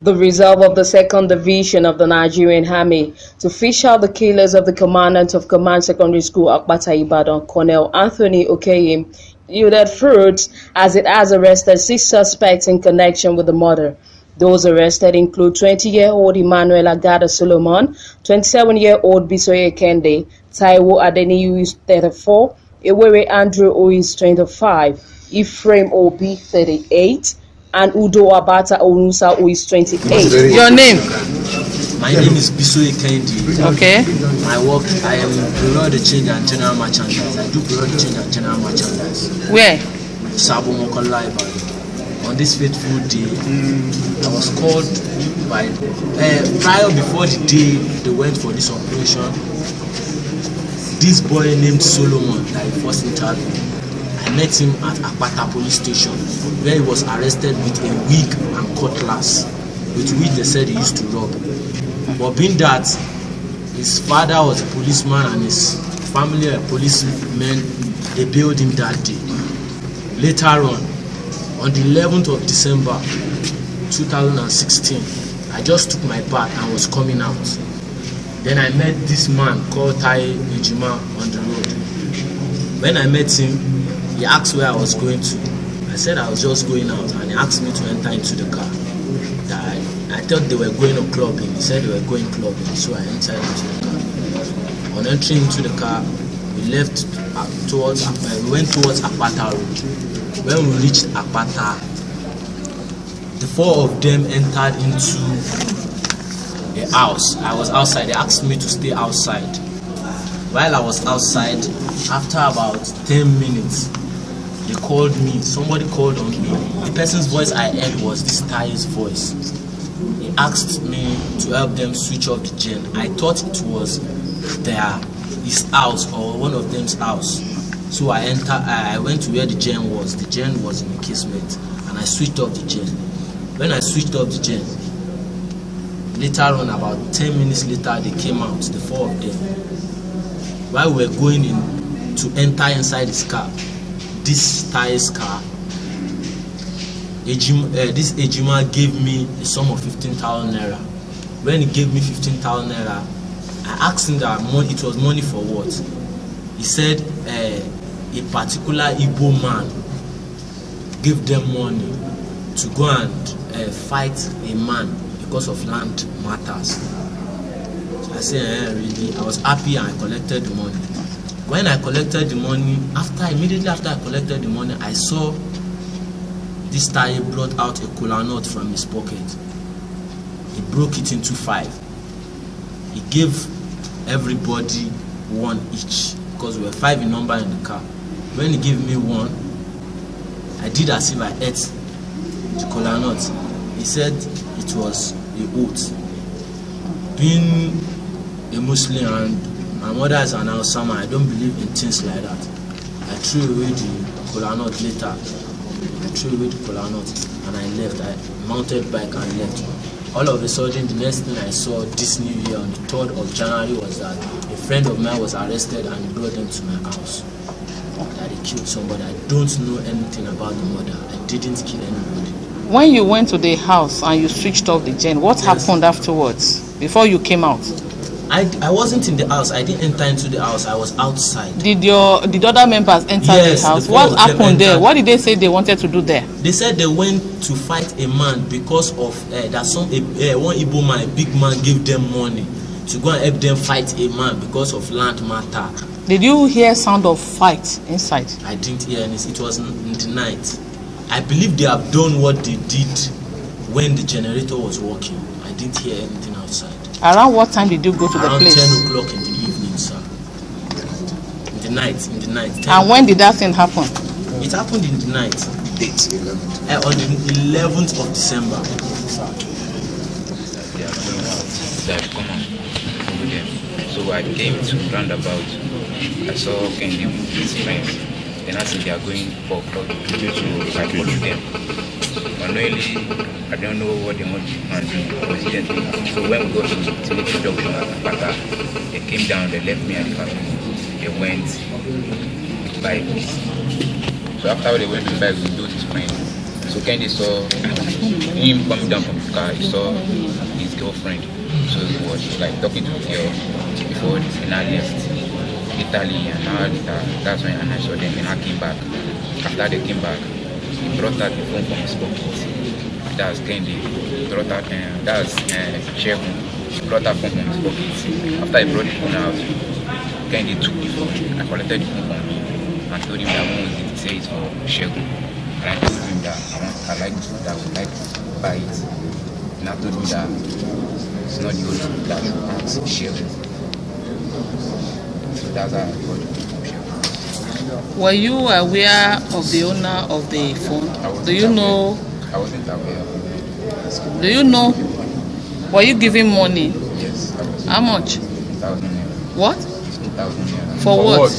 The reserve of the Second Division of the Nigerian Army to fish out the killers of the commandant of Command Secondary School Apata Ibadan, Colonel Anthony Okeyim, yielded fruits as it has arrested six suspects in connection with the murder. Those arrested include 20-year-old Emmanuel Agada Solomon, 27-year-old Bisoye Kehinde, Taiwo Adeniyi who is 34, Ewere Andrew who is 25, Ephraim Obi 38, and Udo Abata Onusa who is 28. Your name? My name is Bisoye Kendi. Okay. I work, I am de Change and General Merchandise. I do de Change and General Merchandise. Where? Sabo Mokola. On this fateful day, I was called by, uh, prior before the day they went for this operation, this boy named Solomon that I first interviewed, I met him at Akpata police station where he was arrested with a wig and cutlass with which they said he used to rob. But being that his father was a policeman and his family are policemen, they bailed him that day. Later on, on the 11th of December 2016, I just took my bath and was coming out. Then I met this man called Tai Ejima on the road. When I met him, he asked where I was going to. I said I was just going out and he asked me to enter into the car. That I, I thought they were going to clubbing. He said they were going clubbing, so I entered into the car. On entering into the car, we left uh, towards, uh, we went towards Apata Road. When we reached Apata, the four of them entered into a house. I was outside. They asked me to stay outside. While I was outside, after about 10 minutes, they called me. Somebody called on me. The person's voice I heard was this Taye's voice. He asked me to help them switch off the gen. I thought it was their his house or one of them's house. So I enter. I went to where the gen was. The gen was in the casement, and I switched off the gen. When I switched off the gen, later on, about 10 minutes later, they came out, the four of them. While we were going in to enter inside his car, this Taye's car, Ejima, uh, this Ejima gave me a sum of 15,000 naira. When he gave me 15,000 naira, I asked him that money, it was money for what? He said uh, a particular Igbo man gave them money to go and uh, fight a man because of land matters. So I said, eh, really? I was happy and I collected the money. When I collected the money, after immediately after I collected the money, I saw this Taye brought out a kola nut from his pocket. He broke it into five. He gave everybody one each because we were five in number in the car. When he gave me one, I did as if I ate the kola nut. He said it was a oath. Being a Muslim and my mother is an Osama, I don't believe in things like that. I threw away the kola nut later. I threw away the kola nut and I left. I mounted bike and left. All of a sudden, the next thing I saw this new year on the 3rd of January was that a friend of mine was arrested and brought them to my house. That he killed somebody. I don't know anything about the murder. I didn't kill anybody. When you went to the house and you switched off the gen, what Yes. happened afterwards? Before you came out? I, I wasn't in the house. I didn't enter into the house. I was outside. Did your did other members enter Yes, the house? the what happened there? What did they say they wanted to do there? They said they went to fight a man because of uh, that some a, uh, one Igbo man, a big man, gave them money to go and help them fight a man because of land matter. Did you hear sound of fight inside? I didn't hear anything. It was in the night. I believe they have done what they did when the generator was working. I didn't hear anything outside. Around what time did you go to the Around place? 10 o'clock in the evening, sir. In the night, in the night. 10 And when did that thing happen? It happened in the night. date 11th. Uh, on the 11th of December. Sir. come on over there. So I came to roundabout. I saw with his friends. Then I said they are going for for to to I follow them. Unknowingly, I don't know what they want to. So when we got to Timothy Junction at Pata, they came down, they left me at the cafe. They went by So after they went to buy, we do his friend. So Kennedy saw him coming down from the car. He saw his girlfriend. So he was like talking to the girl before the now left Italy. And now later, that's when I saw them and I came back. After they came back, brought the phone from his pocket. That's Kennedy. Brought out, uh, that's uh, Shegun. He brought out phone from his pocket. After he brought the phone out, Kennedy took the phone. I collected the phone from him and told him that I wanted to say it's for Shegun. And I told him that I want, I like to, that I would like to buy it. And I told him that it's not the only that Shegun. So that's how I got Shegun. Were you aware of the owner of the phone? I Do you know? I wasn't aware. Do you know? Were you giving money? Yes, I was. How much? 15,000 naira. What? 15,000 naira. For, what?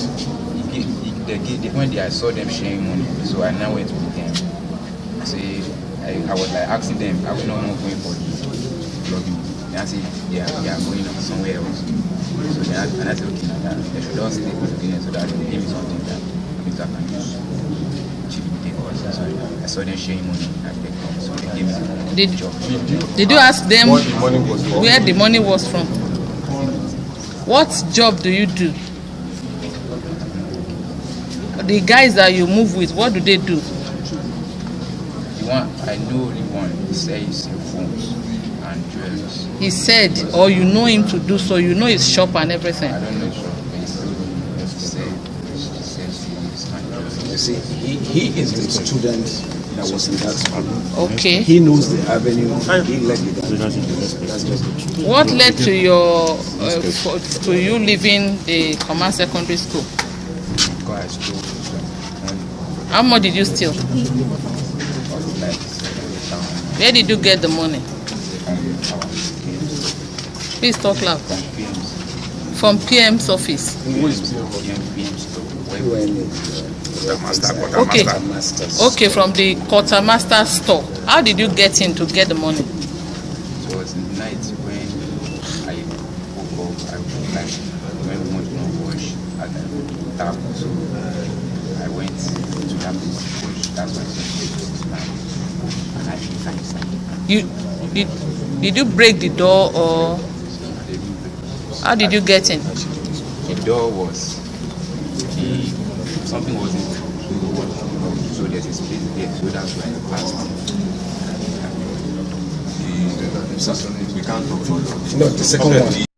He, he, they, gave- they, when they, I saw them sharing money, so I now went with them. Say, I, I was like asking them, are we not going for the lobby? And I said, yeah, we are going somewhere else. So they asked, and I said, okay, now that they should all stay together so that they give me something that means I can use. Chief take us. So I saw them sharing money at the come, so they gave me the Did- job. Did you ask them What the money was for? where the money was from? What job do you do? The guys that you move with, what do they do? The one I know only one he says he sell phones and jewelries. He said, or you know him to do so, you know his shop and everything. I don't know sure, but he told me he said he sells phones and jewelries. You see, he, he is the student that was in that school. Okay. He knows the avenue. He led the avenue. That's just the truth. What led to your uh, for, to you leaving the command secondary school? Because I stole money How much did you steal? of like seven thousand Where did you get the money? From our PMs. Please talk loud. From PMs. Office. PM, PM store. We Where were in the Quartermaster, Okay. Okay, from the quartermaster store. How did you get in to get the money? it was in the night when I woke up, I was like, when we went to wash at the tap, so uh, I went to place to wash. That's why I and I inside. You did, you break the door or how did you get in? The door was, the, something wasn't so there's a space there, so that's why I passed. The, we can't talk No, the second one.